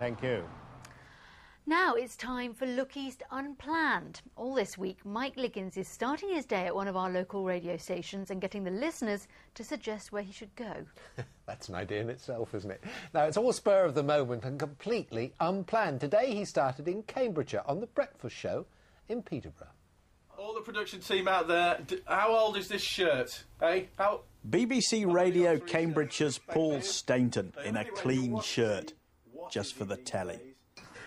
Thank you. Now it's time for Look East Unplanned. All this week, Mike Liggins is starting his day at one of our local radio stations and getting the listeners to suggest where he should go. That's an idea in itself, isn't it? Now, it's all spur of the moment and completely unplanned. Today he started in Cambridgeshire on The Breakfast Show in Peterborough. All the production team out there, d- how old is this shirt? Hey, how? BBC Radio Cambridgeshire's Paul Stainton in a clean shirt, just for the telly.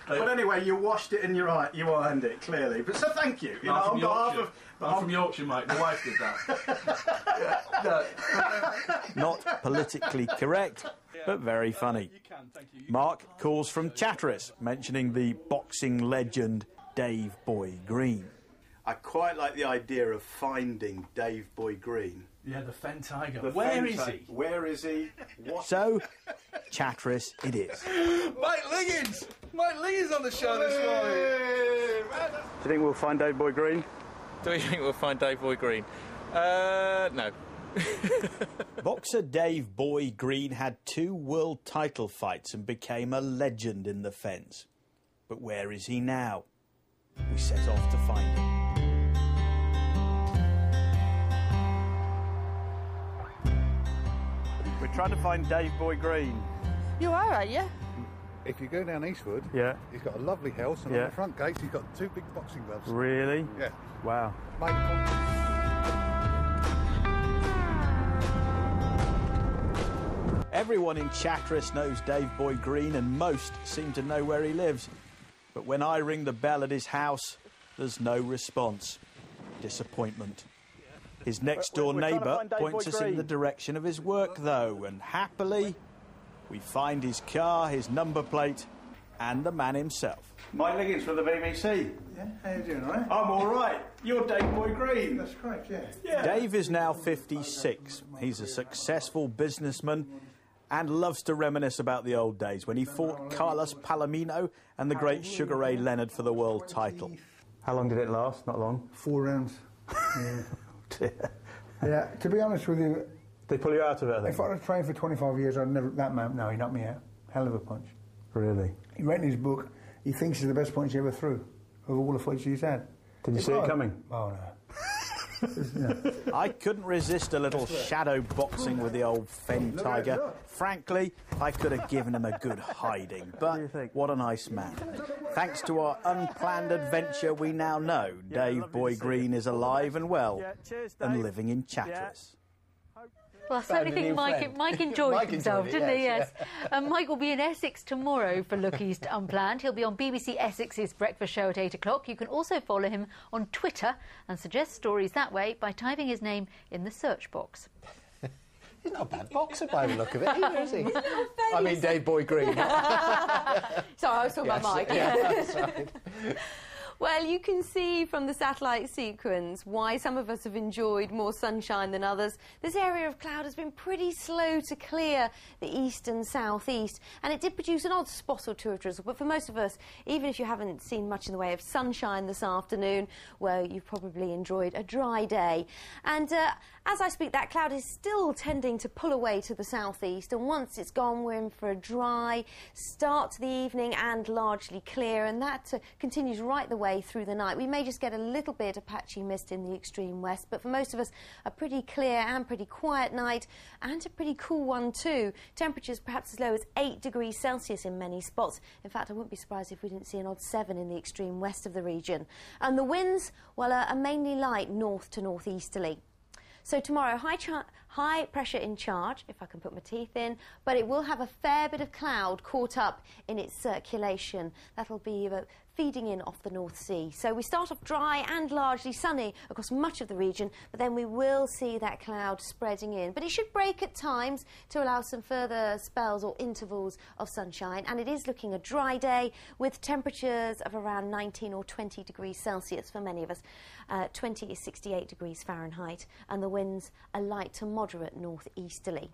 But anyway, you washed it and you're right, you earned it clearly. But so thank you. You know, I'm on from behalf Yorkshire. of. I'm from Yorkshire, mate. My wife did that. Not politically correct, but very funny. You can, thank you. Mark calls from Chatteris, mentioning the boxing legend Dave Boy Green. I quite like the idea of finding Dave Boy Green. Yeah, the Fen Tiger. The Where Fen is Ti- he? Where is he? What? So, Chatteris it is. Mike Liggins! Mike Liggins on the show this morning. Do you think we'll find Dave Boy Green? Do you think we'll find Dave Boy Green? Uh, no. Boxer Dave Boy Green had two world title fights and became a legend in the Fens. But where is he now? We set off to find him. We're trying to find Dave Boy Green. You are, are you? If you go down Eastwood, Yeah. he's got a lovely house, and Yeah. on the front gate, he's got two big boxing gloves. Really? Yeah. Wow. Mate, Everyone in Chatteris knows Dave Boy Green, and most seem to know where he lives. But when I ring the bell at his house, there's no response. Disappointment. His next door we're trying to neighbour points Boy us in the direction of his work, though, and happily, we find his car, his number plate, and the man himself. Mike Liggins from the BBC. Yeah, how you doing, all right? I'm all right. You're Dave Boy Green. That's correct, yeah. Dave is now 56. He's a successful businessman and loves to reminisce about the old days when he fought Carlos Palomino and the great Sugar Ray Leonard for the world title. How long did it last? Not long. Four rounds. Oh, yeah. yeah, to be honest with you, They pull you out of it, I think. if I had trained for 25 years, I'd never. That man, no, he knocked me out. Hell of a punch. Really? He wrote in his book, he thinks it's the best punch he ever threw of all the fights he's had. Did you see it coming? Oh, no. I couldn't resist a little shadow boxing with the old Fen Tiger. Frankly, I could have given him a good hiding, but what a nice man. Thanks to our unplanned adventure, we now know Dave Boy Green is alive and well and living in Chatteris. Well, I certainly think Mike, friend. Mike enjoyed Mike himself, enjoyed it, didn't he? yes, Yes. And Mike will be in Essex tomorrow for Look East Unplanned. He'll be on BBC Essex's breakfast show at 8 o'clock. You can also follow him on Twitter and suggest stories that way by typing his name in the search box. He's not a bad boxer by the look of it, either, is he? I mean, Dave Boy Green. Sorry, I was talking about Mike. yeah, that's right. Well, you can see from the satellite sequence why some of us have enjoyed more sunshine than others. This area of cloud has been pretty slow to clear the east and southeast, and it did produce an odd spot or two of drizzle. But for most of us, even if you haven't seen much in the way of sunshine this afternoon, well, you've probably enjoyed a dry day. And uh, as I speak, that cloud is still tending to pull away to the southeast, and once it's gone, we're in for a dry start to the evening and largely clear, and that uh, continues right the way through the night. We may just get a little bit of patchy mist in the extreme west, but for most of us, a pretty clear and pretty quiet night, and a pretty cool one too. Temperatures perhaps as low as 8 degrees Celsius in many spots. In fact, I wouldn't be surprised if we didn't see an odd 7 in the extreme west of the region. And the winds, well, are, mainly light north to northeasterly. So tomorrow, high, high pressure in charge, if I can put my teeth in, but it will have a fair bit of cloud caught up in its circulation. That'll be feeding in off the North Sea. So we start off dry and largely sunny across much of the region, but then we will see that cloud spreading in. But it should break at times to allow some further spells or intervals of sunshine. And it is looking a dry day with temperatures of around 19 or 20 degrees Celsius for many of us. Uh, 20 is 68 degrees Fahrenheit, and the winds are light to moderate northeasterly.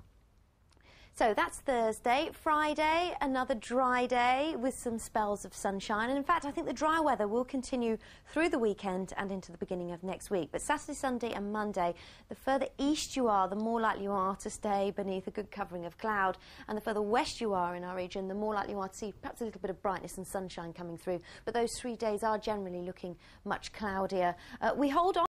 So that's Thursday. Friday, another dry day with some spells of sunshine. And in fact, I think the dry weather will continue through the weekend and into the beginning of next week. But Saturday, Sunday, and Monday, the further east you are, the more likely you are to stay beneath a good covering of cloud. And the further west you are in our region, the more likely you are to see perhaps a little bit of brightness and sunshine coming through. But those three days are generally looking much cloudier. Uh, we hold on.